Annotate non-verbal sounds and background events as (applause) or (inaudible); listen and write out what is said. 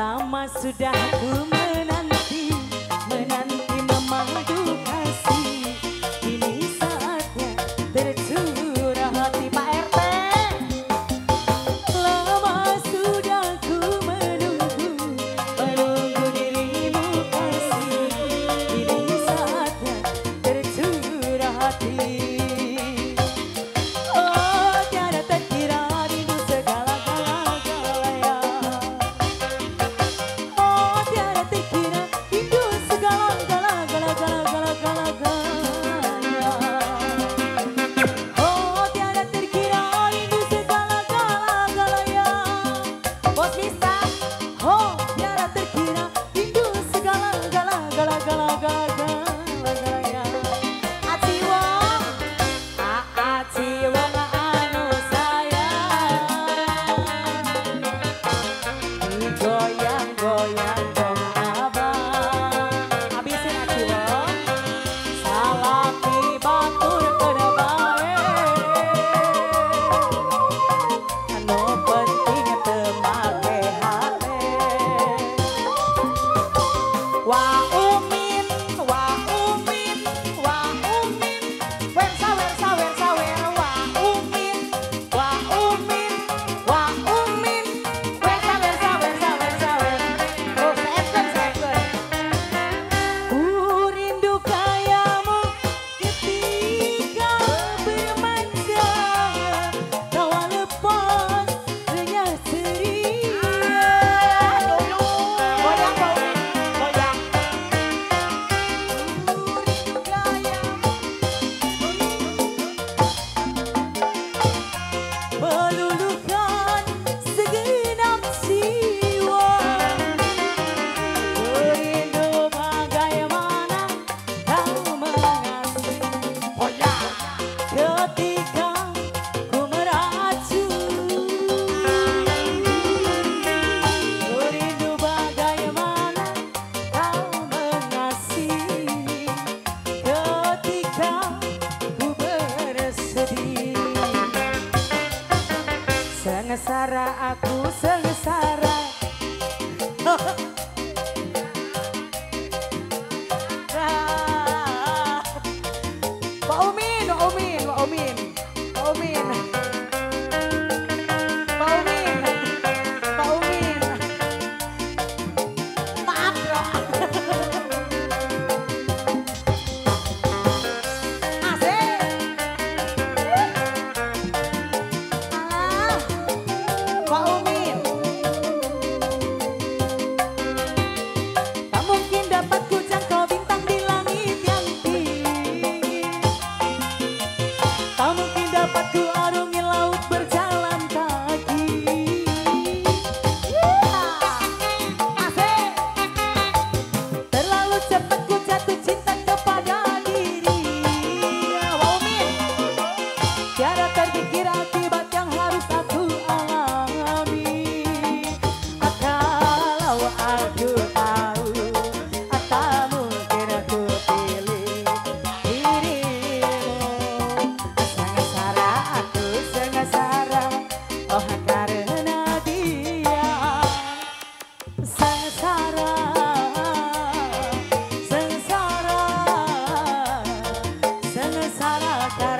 Lama sudah ku menanti aku sengsara. (laughs) Nah, Pak Umi. dapat ku besar a la.